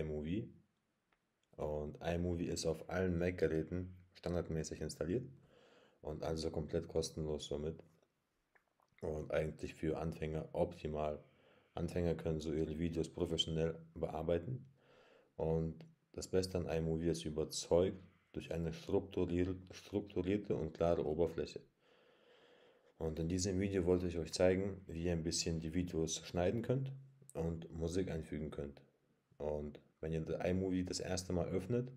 iMovie. Und iMovie ist auf allen Mac-Geräten standardmäßig installiert und also komplett kostenlos somit. Und eigentlich für Anfänger optimal. Anfänger können so ihre Videos professionell bearbeiten. Und das Beste an iMovie ist überzeugt durch eine strukturierte und klare Oberfläche. Und in diesem Video wollte ich euch zeigen, wie ihr ein bisschen die Videos schneiden könnt und Musik einfügen könnt. Und wenn ihr iMovie das erste Mal öffnet,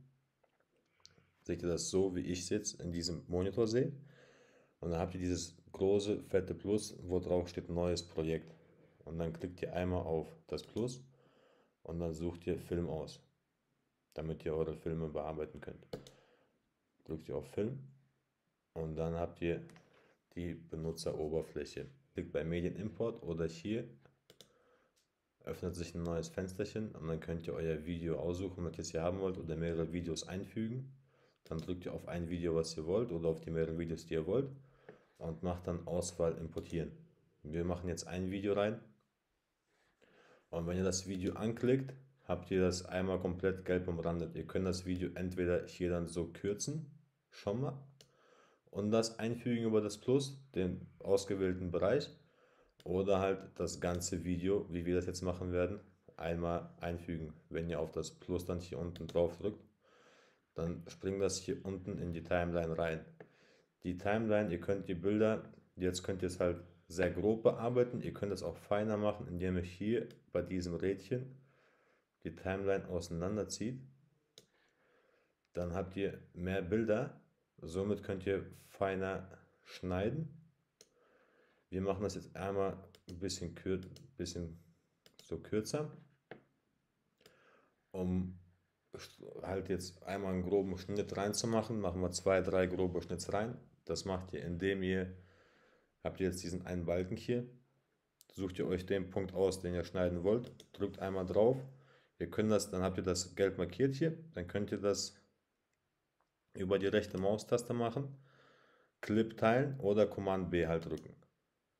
seht ihr das so, wie ich es jetzt in diesem Monitor sehe. Und dann habt ihr dieses große, fette Plus, wo drauf steht neues Projekt. Und dann klickt ihr einmal auf das Plus und dann sucht ihr Film aus, damit ihr eure Filme bearbeiten könnt. Drückt ihr auf Film und dann habt ihr die Benutzeroberfläche. Klickt bei Medienimport oder hier öffnet sich ein neues Fensterchen und dann könnt ihr euer Video aussuchen, was ihr hier haben wollt oder mehrere Videos einfügen. Dann drückt ihr auf ein Video, was ihr wollt oder auf die mehreren Videos, die ihr wollt und macht dann Auswahl importieren. Wir machen jetzt ein Video rein und wenn ihr das Video anklickt, habt ihr das einmal komplett gelb umrandet. Ihr könnt das Video entweder hier dann so kürzen, schon mal, und das einfügen über das Plus, den ausgewählten Bereich, oder halt das ganze Video, wie wir das jetzt machen werden, einmal einfügen. Wenn ihr auf das Plus dann hier unten drauf drückt, dann springt das hier unten in die Timeline rein. Die Timeline, ihr könnt die Bilder, jetzt könnt ihr es halt sehr grob bearbeiten, ihr könnt es auch feiner machen, indem ihr hier bei diesem Rädchen die Timeline auseinanderzieht. Dann habt ihr mehr Bilder, somit könnt ihr feiner schneiden. Wir machen das jetzt einmal ein bisschen, kür bisschen so kürzer, um halt jetzt einmal einen groben Schnitt reinzumachen, machen wir zwei, drei grobe Schnitts rein. Das macht ihr, indem ihr, habt ihr jetzt diesen einen Balken hier, sucht ihr euch den Punkt aus, den ihr schneiden wollt, drückt einmal drauf. Ihr könnt das, dann habt ihr das gelb markiert hier, dann könnt ihr das über die rechte Maustaste machen, Clip teilen oder Command B halt drücken.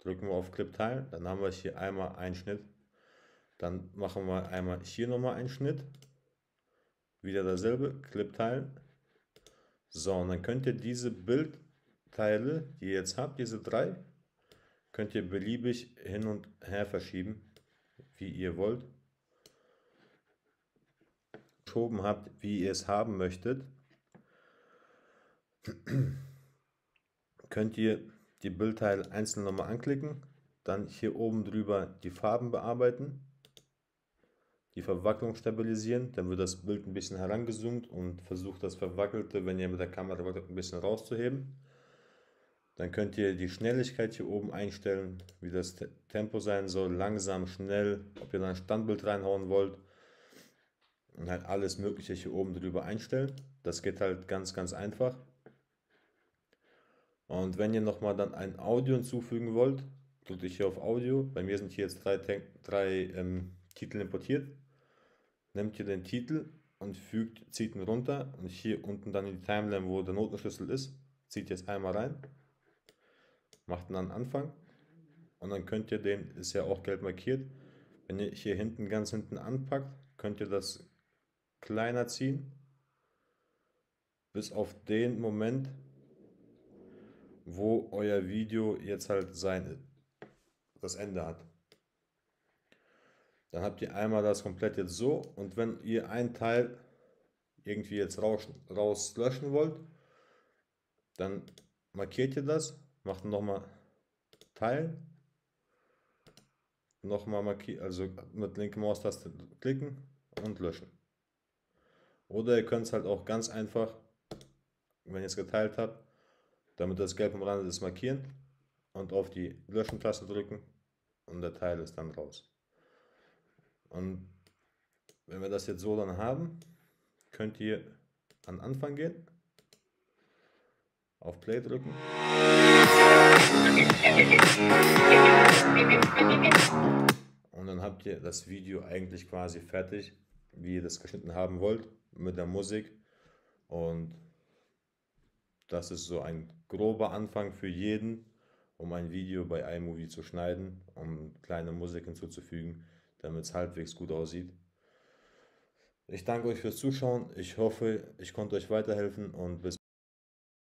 Drücken wir auf Clip teilen, dann haben wir hier einmal einen Schnitt, dann machen wir einmal hier nochmal einen Schnitt, wieder dasselbe, Clip teilen. So, und dann könnt ihr diese Bildteile, die ihr jetzt habt, diese drei, könnt ihr beliebig hin und her verschieben, wie ihr wollt. Geschoben habt, wie ihr es haben möchtet, könnt ihr die Bildteile einzeln nochmal anklicken, dann hier oben drüber die Farben bearbeiten die Verwacklung stabilisieren. Dann wird das Bild ein bisschen herangezoomt und versucht das Verwackelte, wenn ihr mit der Kamera wackelt, ein bisschen rauszuheben. Dann könnt ihr die Schnelligkeit hier oben einstellen, wie das Tempo sein soll, langsam, schnell, ob ihr dann ein Standbild reinhauen wollt und halt alles mögliche hier oben drüber einstellen. Das geht halt ganz, ganz einfach. Und wenn ihr nochmal dann ein Audio hinzufügen wollt, drückt ihr hier auf Audio. Bei mir sind hier jetzt drei, drei ähm, Titel importiert. Nehmt ihr den Titel und fügt, zieht ihn runter. Und hier unten dann in die Timeline, wo der Notenschlüssel ist, zieht jetzt einmal rein, macht dann Anfang. Und dann könnt ihr den, ist ja auch gelb markiert, wenn ihr hier hinten ganz hinten anpackt, könnt ihr das kleiner ziehen, bis auf den Moment, wo euer Video jetzt halt sein, das Ende hat. Dann habt ihr einmal das komplett jetzt so und wenn ihr ein Teil irgendwie jetzt raus, rauslöschen wollt, dann markiert ihr das, macht nochmal Teilen, nochmal markieren, also mit linker Maustaste klicken und löschen. Oder ihr könnt es halt auch ganz einfach, wenn ihr es geteilt habt, damit das Gelb am Rand ist, markieren und auf die Löschen-Taste drücken und der Teil ist dann raus. Und wenn wir das jetzt so dann haben, könnt ihr an Anfang gehen, auf Play drücken. Und dann habt ihr das Video eigentlich quasi fertig, wie ihr das geschnitten haben wollt, mit der Musik. Und das ist so ein grober Anfang für jeden, um ein Video bei iMovie zu schneiden, um kleine Musik hinzuzufügen damit es halbwegs gut aussieht. Ich danke euch fürs Zuschauen. Ich hoffe, ich konnte euch weiterhelfen und bis